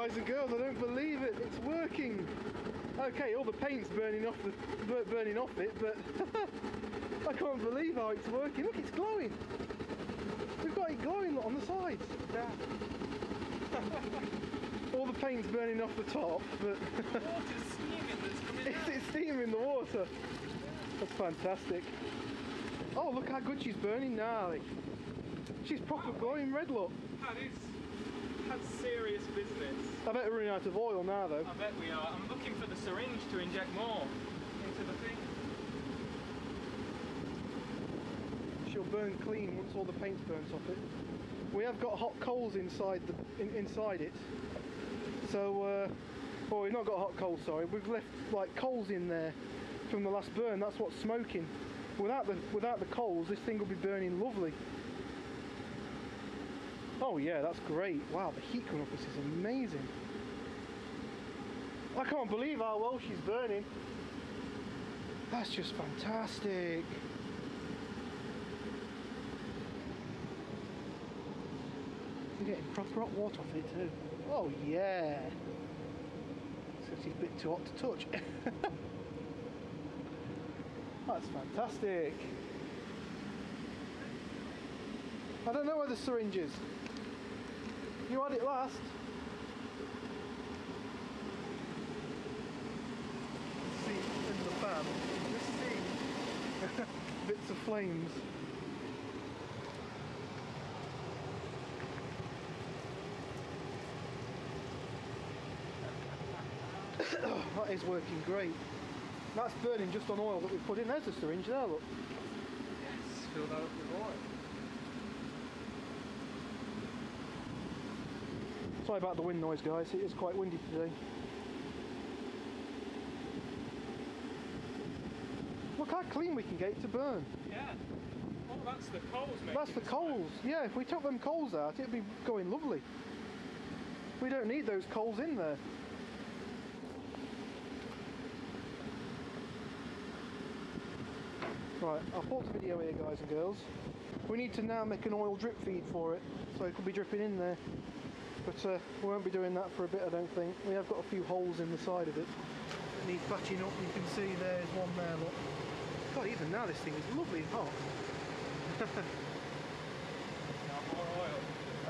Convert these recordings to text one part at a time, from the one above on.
guys and girls, I don't believe it. It's working. Okay, all the paint's burning off the burning off it, but I can't believe how it's working. Look, it's glowing. We've got it glowing on the sides. Yeah. all the paint's burning off the top, but it's, it's steaming in the water. That's fantastic. Oh, look how good she's burning now. She's proper glowing red, look. That is serious business. I bet we're running out of oil now, though. I bet we are. I'm looking for the syringe to inject more into the thing. She'll burn clean once all the paint's burnt off it. We have got hot coals inside the in, inside it, so uh, well we've not got hot coals. Sorry, we've left like coals in there from the last burn. That's what's smoking. Without the without the coals, this thing will be burning lovely. Oh yeah, that's great. Wow, the heat coming off this is amazing. I can't believe how well she's burning. That's just fantastic. You're getting proper hot water off it too. Oh yeah. So she's a bit too hot to touch. That's fantastic. I don't know where the syringe is. You had it last. See in the fan. Just see bits of flames. That is working great. That's burning just on oil that we put in. There's the syringe there, look. Yes, fill that up with oil. Sorry about the wind noise, guys. It is quite windy today. Look how clean we can get it to burn. Yeah. Oh, that's the coals making That's the coals. Yeah, if we took them coals out, it'd be going lovely. We don't need those coals in there. Right, I'll pause the video here, guys and girls. We need to now make an oil drip feed for it, so it could be dripping in there. But uh, we won't be doing that for a bit, I don't think. We have got a few holes in the side of it. It needs patching up. You can see there's one there, look. God, even now this thing is lovely hot.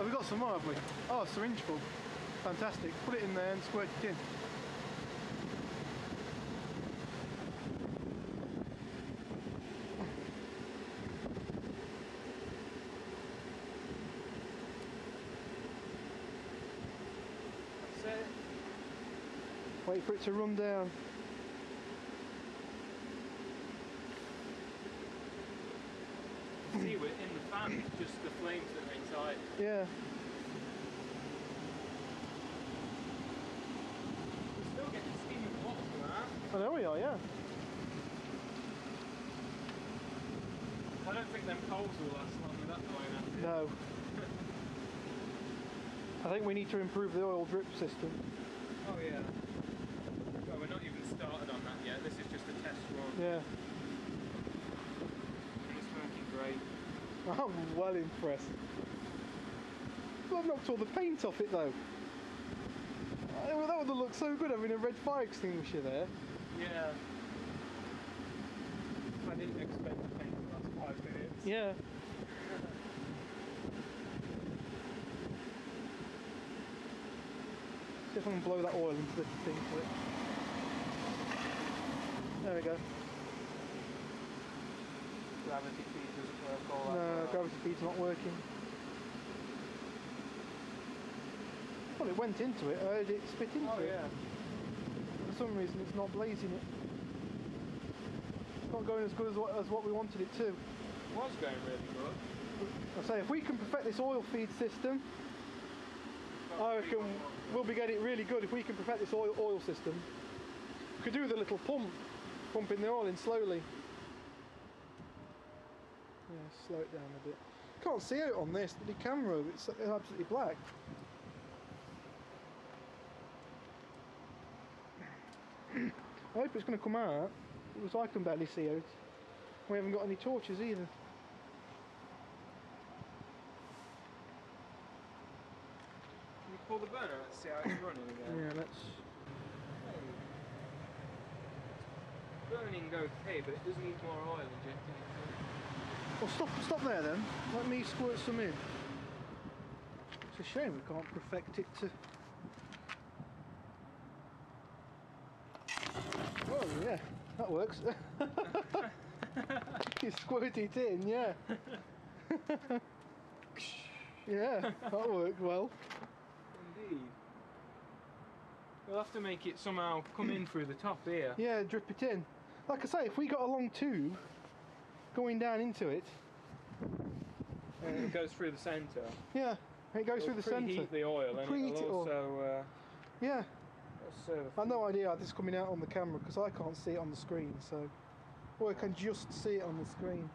Have we got some more, have we? Oh, syringe full. Fantastic. Put it in there and squirt it in. That's it. Wait for it to run down. See, we're in the fan, it's just the flames that are inside. Yeah. We're still getting steaming water from that. Oh, there we are, yeah. I don't think them coals will last long with that going on. No. I think we need to improve the oil drip system. Oh yeah. Well, we're not even started on that yet. This is just a test run, Yeah. it's working great. I'm well impressed. Well, I've knocked all the paint off it though. Oh, That would have looked so good having a red fire extinguisher there. Yeah. I didn't expect the paint the last five minutes. Yeah. See if I can blow that oil into the thing for it. There we go. Gravity feed doesn't work all that No, well. gravity feed's not working. Well, it went into it. I heard it spit into Oh it. yeah. For some reason, it's not blazing it. It's not going as good as what, as what we wanted it to. It was going really good. I say, if we can perfect this oil feed system, I reckon we'll be getting it really good if we can perfect this oil oil system. We could do the little pump, pumping the oil in slowly. Slow it down a bit. Can't see out on this, the camera, it's absolutely black. I hope it's going to come out, because I can barely see out. We haven't got any torches either. Can you pull the burner? Let's see how it's running again. Yeah, let's. Hey. It's burning okay, but it does need more oil injected it. Well, stop, stop there then. Let me squirt some in. It's a shame we can't perfect it to. Oh yeah, that works. you squirt it in, yeah. yeah, that worked well. Indeed. We'll have to make it somehow come in through the top here. Yeah, drip it in. Like I say, if we got a long tube going down into it, And it goes through the centre. yeah, it goes through the centre. Preheat the oil and Preheat it'll it also uh, Yeah. I've no idea how this is coming out on the camera because I can't see it on the screen, so. Or I can just see it on the screen.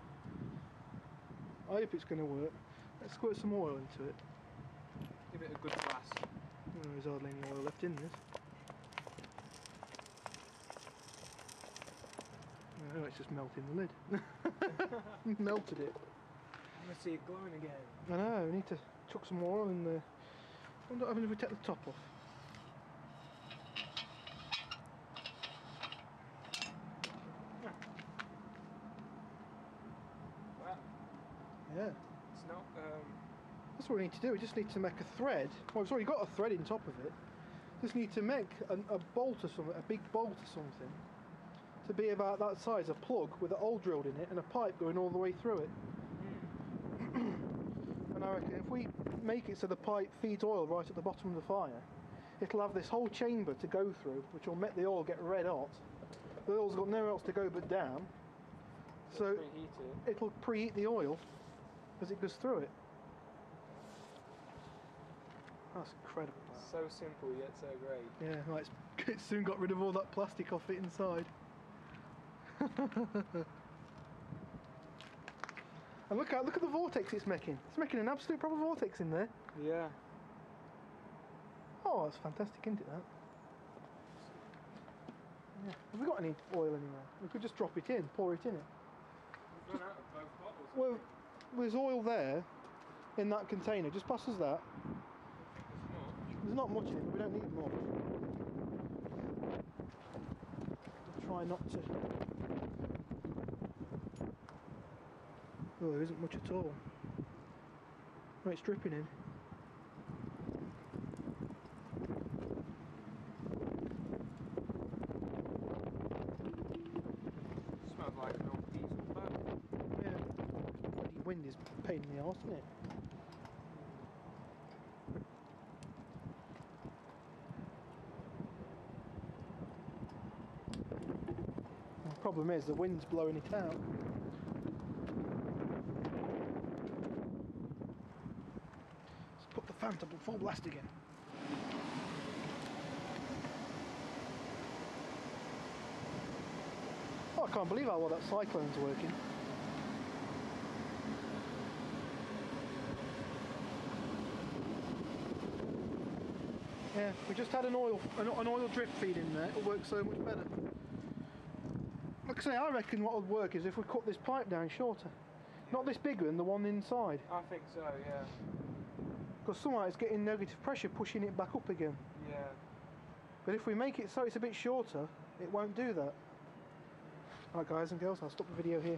I hope it's going to work. Let's squirt some oil into it. Give it a good blast. There's hardly any oil left in this. No, it's just melting the lid. Melted it. I'm gonna see it glowing again. I know, we need to chuck some more oil in there. I wonder if we take the top off. Yeah. it's not. Um, That's what we need to do. We just need to make a thread. Well, we've already got a thread in top of it. Just need to make a, a bolt or something, a big bolt or something, to be about that size, a plug with a hole drilled in it and a pipe going all the way through it. Hmm. And I reckon if we make it so the pipe feeds oil right at the bottom of the fire, it'll have this whole chamber to go through, which will make the oil get red hot. The oil's got nowhere else to go but down, so it. it'll preheat the oil as it goes through it. That's incredible. So simple yet so great. Yeah, right, it's, it soon got rid of all that plastic off it inside. and look at look at the vortex it's making. It's making an absolute proper vortex in there. Yeah. Oh, that's fantastic, isn't it? That. Yeah. Have we got any oil anywhere? We could just drop it in, pour it in it. We've run out of both bottles. Well, there's oil there in that container. Just pass us that. There's not. Much in it, but we don't need much. We'll try not to. Oh, there isn't much at all. Oh, it's dripping in. Smells like an old diesel boat. Yeah. Bloody wind is pain in the arse, isn't it? The problem is the wind's blowing it out. Fan to full blast again. Oh, I can't believe how well that cyclone's working. Yeah, we just had an oil an, oil drip feed in there. It'll work so much better. Like I say, I reckon what would work is if we cut this pipe down shorter. Not this bigger than the one inside. I think so, yeah. Because somehow it's getting negative pressure pushing it back up again. Yeah. But if we make it so it's a bit shorter, it won't do that. Alright guys and girls, I'll stop the video here.